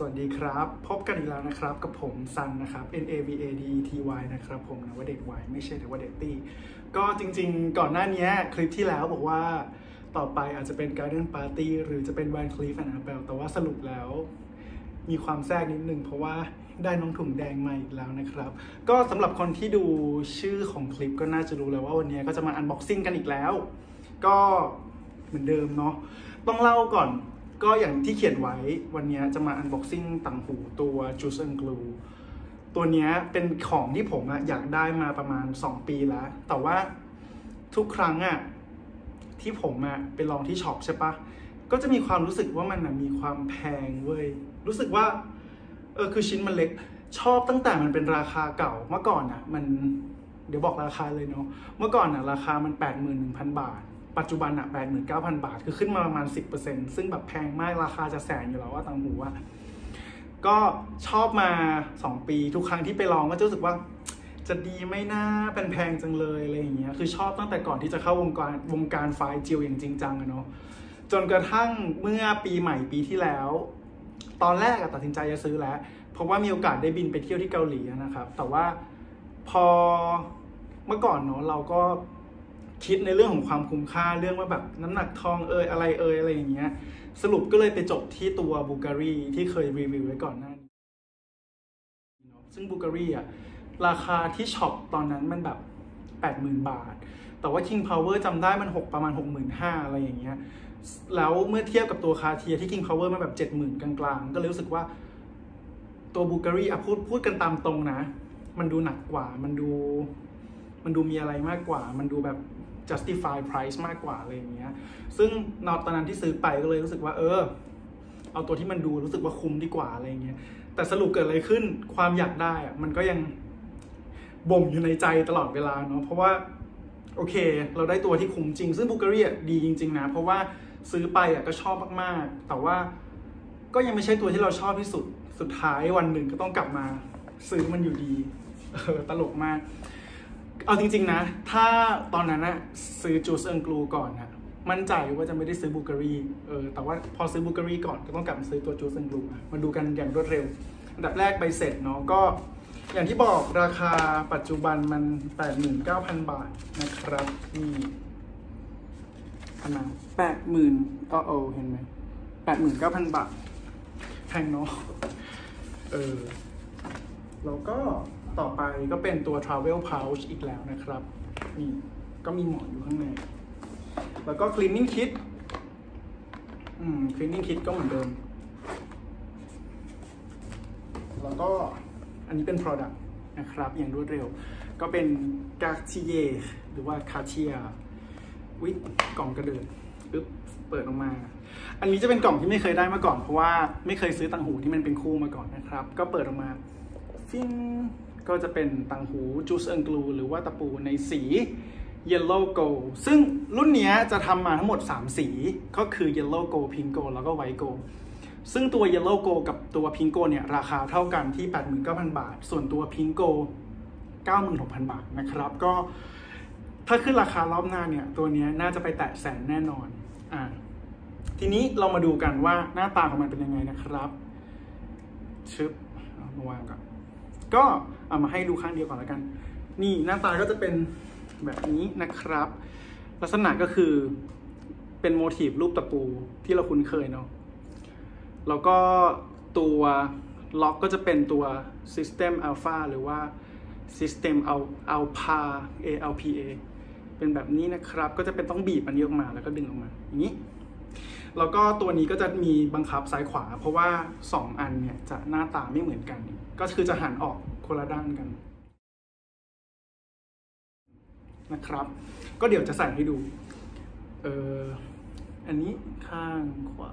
สวัสดีครับ พบกันอีกแล้วนะครับ กับผมซันนะครับ N A V A D E T Y นะครับผมนะว่าเด็กวัยไม่ใช่แต่ว่าเด็กตี้ก็จริงๆ ก่อนหน้านี้คลิปที่แล้วบอกว่าต่อไปอาจจะเป็น Garden Party หรือจะเป็น Van Cleef and Arpels แต่ว่าสรุปแล้ว มีความแทรกนิดนึงเพราะว่าได้น้องถุงแดงมาอีกแล้วนะครับ ก็สำหรับคนที่ดูชื่อของคลิปก็น่าจะรู้แล้วว่าวันนี้ก็จะมา unboxing กันอีกแล้ว ก็เหมือนเดิมเนาะต้องเล่าก่อน ก็อย่างที่เขียนไว้วันนี้จะมา unboxing ต่างหูตัว Juste un Clou ตัวนี้เป็นของที่ผมอะอยากได้มาประมาณ 2 ปีแล้ว แต่ว่าทุกครั้งอะที่ผมอะไปลองที่ shop ใช่ปะก็จะมีความรู้สึกว่ามันมีความแพงเว้ย รู้สึกว่าเออคือชิ้นมันเล็ก ชอบตั้งแต่มันเป็นราคาเก่าเมื่อก่อนอะมันเดี๋ยวบอกราคาเลยเนาะเมื่อก่อนอะราคามัน 81,000 บาท ปัจจุบันอะ89,000บาท คือขึ้นมาประมาณ10%ซึ่งแบบแพงมากราคาจะแสนอยู่แล้วว่าต่างหูอะก็ชอบมา2ปีทุกครั้งที่ไปลองก็จะรู้สึกว่า จะดีไม่น่าเป็นแพงจังเลยอะไรอย่างเงี้ยคือชอบตั้งแต่ก่อนที่จะเข้าวงการวงการไฟจิวอย่างจริงจังอะเนาะจนกระทั่งเมื่อปีใหม่ปีที่แล้ว ตอนแรกตัดสินใจจะซื้อแล้ว เพราะว่ามีโอกาสได้บินไปเที่ยวที่เกาหลีนะครับ แต่ว่าพอเมื่อก่อนเนาะเราก็ คิดในเรื่องของความคุ้มค่าเรื่องว่าแบบน้ำหนักทองเอยอะไรเอยอะไรอย่างเงี้ยสรุปก็เลยไปจบที่ตัวบูการีที่เคยรีวิวไว้ก่อนหน้านี้ซึ่งบูการีอะราคาที่ช็อปตอนนั้นมันแบบ 80,000 บาท แต่ว่า King Power จำได้มัน 6 ประมาณ 65,000 อะไรอย่างเงี้ยแล้วเมื่อเทียบกับตัวคาเทียที่ King Power มันแบบ 70,000 กลางๆ ก็เลยรู้สึกว่าตัวบูการีอะพูดพูดกันตามตรงนะ มันดูหนักกว่ามันดู มันดูมีอะไรมากกว่า มันดูแบบ justify price มากกว่าอะไรอย่างเงี้ย ซึ่งนอตอนนั้นที่ซื้อไปก็เลยรู้สึกว่าเออ เอาตัวที่มันดูรู้สึกว่าคุ้มดีกว่าอะไรอย่างเงี้ย แต่สรุปเกิดอะไรขึ้น ความอยากได้อะมันก็ยังบ่มอยู่ในใจตลอดเวลาเนาะ เพราะว่าโอเค เราได้ตัวที่คุ้มจริง ซึ่งบูการีอะดีจริง ๆ นะ เพราะว่าซื้อไปอะก็ชอบมากๆ แต่ว่าก็ยังไม่ใช่ตัวที่เราชอบที่สุด สุดท้ายวันหนึ่งก็ต้องกลับมาซื้อมันอยู่ดีเออตลกมาก เอาจริง ๆ นะ ถ้าตอนนั้นนะซื้อจูสเอิงกลูก่อนนะมั่นใจว่าจะไม่ได้ซื้อบูการีเออแต่ว่าพอซื้อบูการีก่อนก็ต้องกลับมาซื้อตัวจูสเอิงกลูมาดูกันอย่างรวดเร็ว อันดับแรกใบเสร็จเนาะก็อย่างที่บอกราคาปัจจุบันมัน 89,000 บาทนะครับนี่ขนาดแปดหมื่นอ๋อโอเห็นไหมแปดหมื่นเก้าพันบาทแพงเนาะเออแล้วก็ ต่อไปก็เป็นตัว Travel Pouch อีกแล้วนะครับ นี่ก็มีหมอนอยู่ข้างใน แล้วก็ Cleaning Kit อืม Cleaning Kit ก็เหมือนเดิม แล้วก็อันนี้เป็น Product นะครับ อย่างรวดเร็ว ก็เป็น Cartier หรือว่า Cartier วิกล่องกระเดินปึ๊บเปิดออกมา อันนี้จะเป็นกล่องที่ไม่เคยได้มาก่อน เพราะว่าไม่เคยซื้อตังหูที่มันเป็นคู่มาก่อนนะครับ ก็เปิดออกมาฟิ้ง ก็จะเป็นตังหูจูสเอิงกลูหรือว่าตะปูในสี Yellow Gold ซึ่งรุ่นนี้จะทำมาทั้งหมด 3 สี ก็คือ Yellow Gold Pink Gold แล้วก็ White Gold ซึ่งตัว Yellow Gold กับตัว Pink Gold เนี่ยราคาเท่ากันที่ 89,000 บาท ส่วนตัว Pink Gold 96,000 บาทนะครับ ก็ถ้าขึ้นราคารอบหน้าเนี่ย ตัวนี้น่าจะไปแตะแสนแน่นอนอ่าทีนี้เรามาดูกันว่าหน้าตาของมันเป็นยังไงนะครับชึบมาวางก่อนก็ เอามาให้ดูข้างเดียวก่อนแล้วกัน นี่หน้าตาก็จะเป็นแบบนี้นะครับ ลักษณะก็คือเป็นโมทีฟรูปตะปูที่เราคุ้นเคยเนาะแล้วก็ตัวล็อกก็จะเป็นตัว System Alpha หรือว่า System Alpha ALPA เป็นแบบนี้นะครับ ก็จะเป็นต้องบีบอันนี้ออกมาแล้วก็ดึงออกมาอย่างนี้ แล้วก็ตัวนี้ก็จะมีบังคับซ้ายขวา เพราะว่า 2 อันเนี่ยจะหน้าตาไม่เหมือนกัน ก็คือจะหันออก คนละด้านกันนะครับ ก็เดี๋ยวจะใส่ให้ดู เอออันนี้ข้างขวา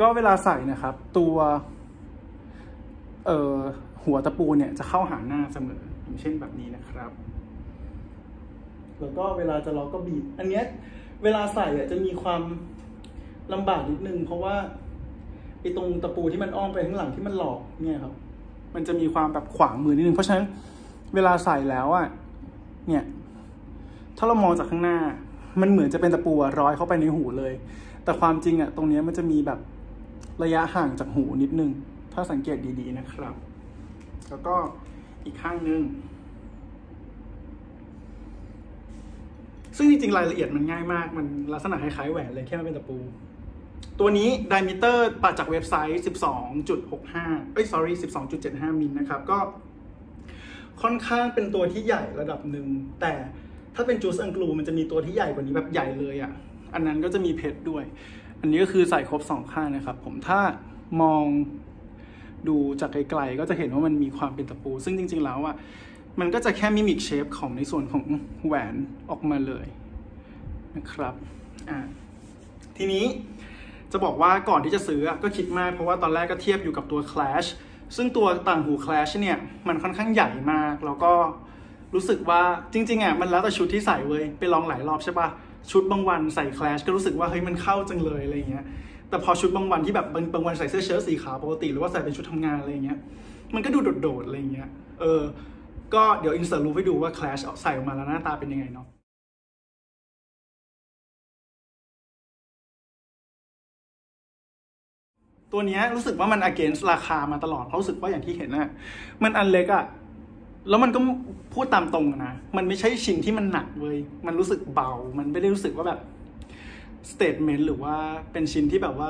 ก็เวลาใส่นะครับ ตัว เอ่อหัวตะปูเนี่ยจะเข้าหาหน้าเสมออย่างเช่นแบบนี้นะครับ แล้วก็เวลาจะล็อกก็บีบ อันเนี้ยเวลาใส่อะจะมีความลำบากนิดนึง เพราะว่า ตรงตะปูที่มันอ้อมไปข้างหลังที่มันหลอกเนี่ยครับ มันจะมีความแบบขวางมือนิดนึงเพราะฉะนั้นเวลาใส่แล้วอะเนี่ย ถ้าเรามองจากข้างหน้า มันเหมือนจะเป็นตะปูร้อยเข้าไปในหูเลย แต่ความจริงอะตรงนี้มันจะมีแบบระยะห่างจากหูนิดนึง ถ้าสังเกตดีๆนะครับ แล้วก็อีกข้างนึงซึ่งจริงๆรายละเอียดมันง่ายมาก มันลักษณะคล้ายๆแหวนเลยแค่มันเป็นตะปู ตัวนี้ diameter วัดจากเว็บไซต์ 12.65 เอ้ย sorry 12.75 มิลนะครับ ก็ค่อนข้างเป็นตัวที่ใหญ่ระดับหนึ่ง แต่ถ้าเป็น Juste un Clou มันจะมีตัวที่ใหญ่กว่านี้แบบใหญ่เลยอะ่ะ อันนั้นก็จะมีเพชรด้วย อันนี้ก็คือใส่ครบสองข้างนะครับผม ถ้ามองดูจากไกลๆ ก็จะเห็นว่ามันมีความเป็นตะปู ซึ่งจริง ๆ แล้วอะ มันก็จะแค่ mimic shape ของในส่วนของแหวนออกมาเลยนะครับ อ่า ทีนี้ จะบอกว่าก่อนที่จะซื้อก็คิดมาก เพราะว่าตอนแรกก็เทียบอยู่กับตัว Clash ซึ่งตัวต่างหู Clash เนี่ยมันค่อนข้างใหญ่มาก แล้วก็รู้สึกว่าจริงๆอะมันแล้วแต่ชุดที่ใส่เว้ยไปลองหลายรอบใช่ปะชุดบางวันใส่ Clash ก็รู้สึกว่าเฮ้ยมันเข้าจังเลยอะไรเงี้ยแต่พอชุดบางวันที่แบบบางวันใส่เสื้อเชิ้ตสีขาวปกติหรือว่าใส่เป็นชุดทำงานอะไรเงี้ยมันก็ดูโดดๆอะไรเงี้ยเออก็เดี๋ยวอินเสิร์ตรูปให้ดูว่า Clash ใส่ออกมาแล้วหน้าตาเป็นยังไงเนาะ ตัวนี้รู้สึกว่ามัน against ราคามาตลอด เพราะรู้สึกว่าอย่างที่เห็นนะมันอันเล็กอะแล้วมันก็พูดตามตรงนะ มันไม่ใช่ชิ้นที่มันหนักเลย มันรู้สึกเบา มันไม่ได้รู้สึกว่าแบบ statement หรือว่าเป็นชิ้นที่แบบว่า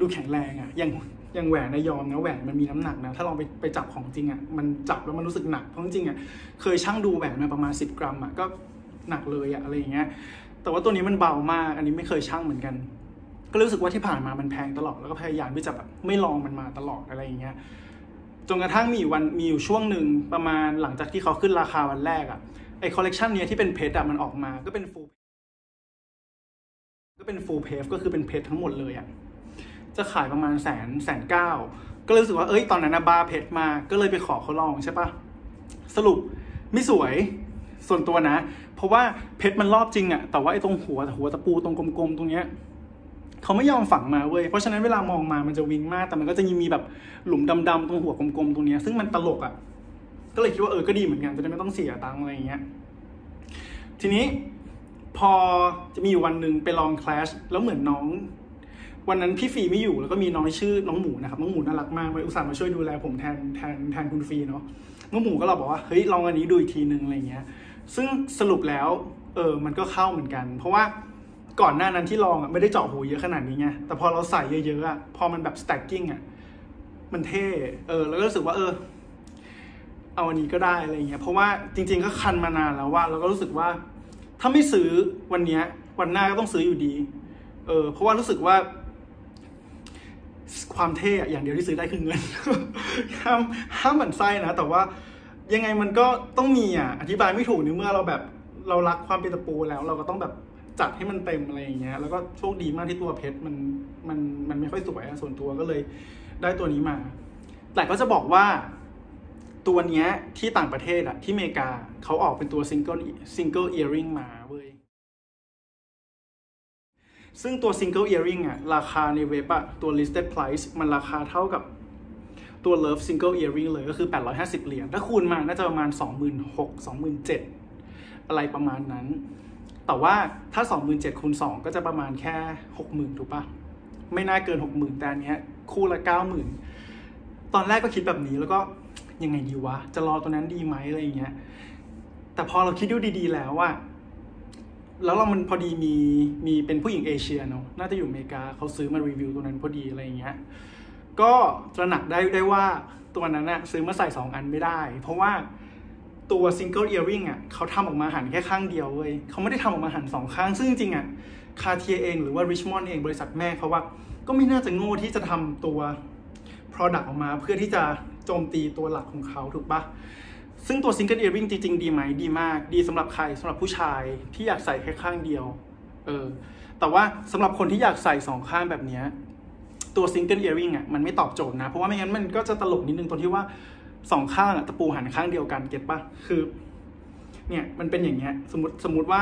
ดูแข็งแรงอะอย่างอย่างแหวนนะยอมนะแหวนมันมีน้ำหนักนะ ถ้าลองไปไปจับของจริงอะมันจับแล้วมันรู้สึกหนัก เพราะจริงอะเคยชั่งดูแหวนมาประมาณ 10 กรัมอะก็หนักเลยอะอะไรอย่างเงี้ย แต่ว่าตัวนี้มันเบามาก อันนี้ไม่เคยชั่งเหมือนกัน ก็รู้สึกว่าที่ผ่านมามันแพงตลอดแล้วก็พยายามที่จะแบบไม่ลองมันมาตลอดอะไรอย่างเงี้ยจนกระทั่งมีวันมีอยู่ช่วงหนึ่งประมาณหลังจากที่เขาขึ้นราคาวันแรกอะไอคอลเลกชันนี้ที่เป็นเพชรอะมันออกมาก็เป็นฟูก็เป็นฟูลเพฟก็คือเป็นเพชรทั้งหมดเลยอะจะขายประมาณแสนแสนเก้าก็รู้สึกว่าเอ้ยตอนนั้นนะบาเพชรมาก็เลยไปขอเขาลองใช่ปะสรุปไม่สวยส่วนตัวนะ เพราะว่าเพชรมันรอบจริงอะแต่ว่าไอ้ตรงหัวหัวตะปูตรงกลมๆตรงเนี้ย เขาไม่ยอมฝังมาเว้ย เพราะฉะนั้นเวลามองมามันจะวิงมาก แต่มันก็จะยังมีแบบหลุมดำๆตรงหัวกลมๆตรงนี้ซึ่งมันตลกอะ่ะ ก็เลยคิดว่าเออ ก็ดีเหมือนกัน จะได้ไม่ต้องเสียตังค์อะไรอย่างเงี้ย ทีนี้พอจะมีอยู่วันหนึ่งไปลองคลาสแล้วเหมือนน้อง วันนั้นพี่ฟีไม่อยู่ แล้วก็มีน้องชื่อน้องหมูนะครับน้องหมูน่ารักมากเลยอุตส่าห์มาช่วยดูแลผมแทนแทนแทนคุณฟีเนาะน้องหมูก็เราบอกว่าเฮ้ยลองอันนี้ดูอีกทีนึงอะไรเงี้ย ซึ่งสรุปแล้วเออมันก็เข้าเหมือนกัน เพราะว่า ก่อนหน้านั้นที่ลองอะไม่ได้เจาะหูเยอะขนาดนี้ไงแต่พอเราใส่เยอะๆอะพอมันแบบ stacking อะมันเท่เออแล้วก็รู้สึกว่าเออ เอาอันนี้ก็ได้อะไรเงี้ยเพราะว่าจริง ๆ ก็คันมานานแล้วว่าเราก็รู้สึกว่า ถ้าไม่ซื้อวันเนี้ย วันหน้าก็ต้องซื้ออยู่ดี เออ เพราะว่ารู้สึกว่า ความเท่อะอย่างเดียวที่ซื้อได้คือเงินห้ามห้ามหมั่นไส้นะแต่ว่ายังไงมันก็ต้องมีอะอธิบายไม่ถูกในเมื่อเราแบบเรารักความเป็นตะปูแล้ว เราก็ต้องแบบ จัดให้มันเต็มอะไรอย่างเงี้ยแล้วก็โชคดีมากที่ตัวเพชรมันมันมันไม่ค่อยสวยส่วนตัวก็เลยได้ตัวนี้มา แต่ก็จะบอกว่าตัวเนี้ยที่ต่างประเทศอะที่อเมริกาเขาออกเป็นตัว single single earring มาเว้ยซึ่งตัว single earring อะราคาในเว็บอะตัว listed price มันราคาเท่ากับตัว Love Single Earring เลยก็คือ 850 เหรียญ ถ้าคูณมา น่าจะประมาณ 26,000 27,000 อะไรประมาณนั้น แต่ว่าถ้า 27,000คูณ2ก็จะประมาณแค่ 60,000 ถูกปะไม่น่าเกิน 60,000 แต่อันเนี้ยคู่ละ 90,000 ตอนแรกก็คิดแบบนี้แล้วก็ยังไงดีวะ จะรอตัวนั้นดีไหมอะไรอย่างเงี้ย แต่พอเราคิดดูดีๆแล้วว่าแล้วเรามันพอดีมีมีเป็นผู้หญิงเอเชียเนาะ น่าจะอยู่อเมริกาเขาซื้อมารีวิวตัวนั้นพอดีอะไรอย่างเงี้ย ก็ตระหนักได้ได้ว่าตัวนั้นนะซื้อมาใส่สองอันไม่ได้ เพราะว่า ตัว single earring อะเขาทำออกมาหันแค่ข้างเดียวเว้ยเขาไม่ได้ทำออกมาหันสองข้าง ซึ่งจริงอะCartier เองหรือว่า Richemont เองบริษัทแม่เขาว่า ก็ไม่น่าจะโง่ที่จะทำตัว Product ออกมาเพื่อที่จะโจมตีตัวหลักของเขาถูกปะซึ่งตัว single earring จริง ๆ ดีไหมดีมาก ดีสำหรับใครสำหรับผู้ชายที่อยากใส่แค่ข้างเดียวเออแต่ว่าสำหรับคนที่อยากใส่สองข้างแบบนี้ตัว single earring อะมันไม่ตอบโจทย์นะ เพราะว่าไม่งั้นมันก็จะตลกนิดนึงตรงที่ว่า สองข้างอะตะปูหันข้างเดียวกัน get ปะคือ เนี่ยมันเป็นอย่างเงี้ย สมมติสมมติว่า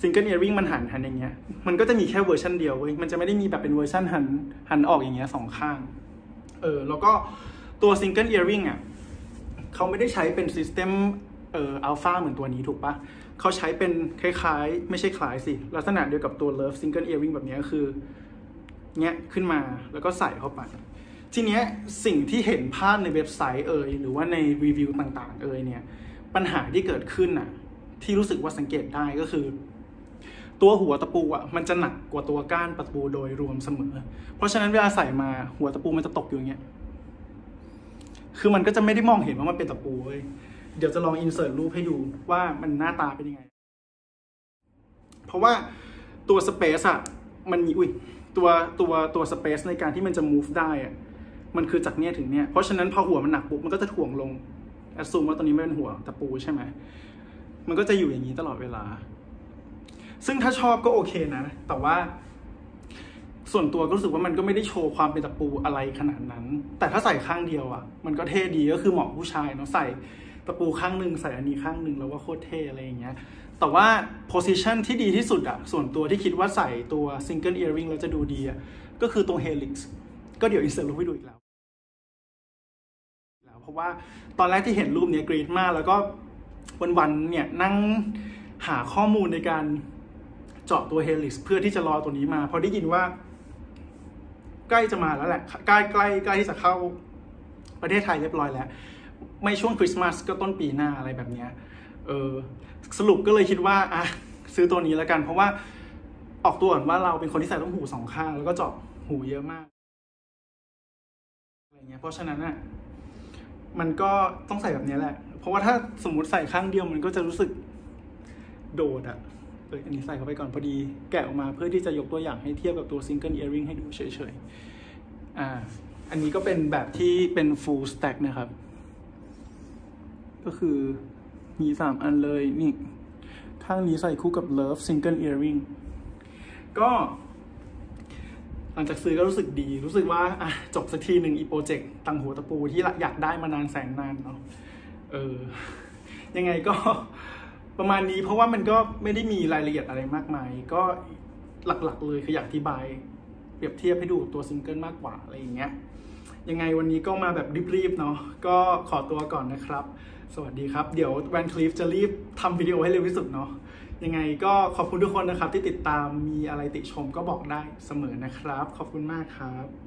single earring มันหันหันอย่างเงี้ย มันก็จะมีแค่เวอร์ชันเดียวเว้ย มันจะไม่ได้มีแบบเป็นเวอร์ชันหันหันออกอย่างเงี้ยสองข้าง เออ แล้วก็ตัว single earring อะเขาไม่ได้ใช้เป็น system เอออัลฟาเหมือนตัวนี้ถูกปะเขาใช้เป็นคล้ายๆ ไม่ใช่คล้ายสิ ลักษณะเดียวกับตัว Love Single Earring แบบนี้ก็คือเนี้ยขึ้นมาแล้วก็ใส่เข้าไป ทีเนี้ยสิ่งที่เห็นภาพในเว็บไซต์เอ่ยหรือว่าในรีวิวต่างๆ เอ่ยเนี่ยปัญหาที่เกิดขึ้นน่ะที่รู้สึกว่าสังเกตได้ก็คือ ตัวหัวตะปูอะมันจะหนักกว่าตัวก้านตะปูโดยรวมเสมอ เพราะฉะนั้นเวลาใส่มาหัวตะปูมันจะตกอยู่อย่างเงี้ยคือมันก็จะไม่ได้มองเห็นว่ามันเป็นตะปูเว้ยเดี๋ยวจะลองอินเสิร์ตรูปให้ดูว่ามันหน้าตาเป็นยังไง เพราะว่าตัวสเปซอะมันมีอุ้ยตัวตัวตัวสเปซในการที่มันจะ move ได้อะ มันคือจากเนี้ยถึงเนี้ยเพราะฉะนั้นพอหัวมันหนักปุ๊บมันก็จะถ่วงลงแอดซูมว่าตอนนี้ไม่เป็นหัวตะปูใช่ไหมมันก็จะอยู่อย่างนี้ตลอดเวลา ซึ่งถ้าชอบก็โอเคนะ แต่ว่า ส่วนตัวก็รู้สึกว่ามันก็ไม่ได้โชว์ความเป็นตะปูอะไรขนาดนั้น แต่ถ้าใส่ข้างเดียวอะ่ะ มันก็เท่ดีก็คือเหมาะผู้ชายเนาะใส่ตะปูข้างหนึ่งใส่อันนี้ข้างหนึ่งแล้วว่าโคตรเท่อะไรอย่างเงี้ย แต่ว่า position ที่ดีที่สุดอะส่วนตัวที่คิดว่าใส่ตัว single earring แล้วจะดูดีอะก็คือตรง helix ก็เดี๋ยวอินเสิร์ตรูปให้ดูอีกแล้ว ว่าตอนแรกที่เห็นรูปเนี้ยกรีดมาก แล้วก็วันๆเนี่ยนั่งหาข้อมูลในการเจาะตัว helix เพื่อที่จะรอตัวนี้มา พอได้ยินว่า ใกล้จะมาแล้วแหละ ใกล้ใกล้ใกล้ที่จะเข้าประเทศไทยเรียบร้อยแล้ว ไม่ช่วงคริสต์มาสก็ต้นปีหน้าอะไรแบบเนี้ยเออสรุปก็เลยคิดว่าอะซื้อตัวนี้แล้วกัน เพราะว่าออกตัวก่อนว่าเราเป็นคนที่ใส่ต้องหูสองข้าง แล้วก็เจาะหูเยอะมากอะไรเงี้ยเพราะฉะนั้นอะ มันก็ต้องใส่แบบนี้แหละ เพราะว่าถ้าสมมติใส่ข้างเดียวมันก็จะรู้สึกโดดอะเอออันนี้ใส่เข้าไปก่อนพอดีแกะออกมาเพื่อที่จะยกตัวอย่างให้เทียบกับตัว single earring ให้ดูเฉยๆ อ่า อันนี้ก็เป็นแบบที่เป็น full stack นะครับ ก็คือมีสามอันเลยนี่ ข้างนี้ใส่คู่กับ love single earring ก็ หลังจากซื้อก็รู้สึกดี รู้สึกว่าอะจบสักทีหนึ่งอีโปรเจกต์ตัวหัวตะปูที่อยากได้มานานแสนนานเนาะเออยังไงก็ประมาณนี้เพราะว่ามันก็ไม่ได้มีรายละเอียดอะไรมากมาย ก็หลักๆ เลยคืออยากอธิบาย เปรียบเทียบให้ดูตัวซิงเกิลมากกว่าอะไรอย่างเงี้ยยังไงวันนี้ก็มาแบบรีบๆเนาะก็ขอตัวก่อนนะครับ สวัสดีครับ เดี๋ยวแวนคลีฟจะรีบทำวิดีโอให้เร็วที่สุดเนาะ ยังไงก็ขอบคุณทุกคนนะครับที่ติดตามมีอะไรติชมก็บอกได้เสมอนะครับ ขอบคุณมากครับ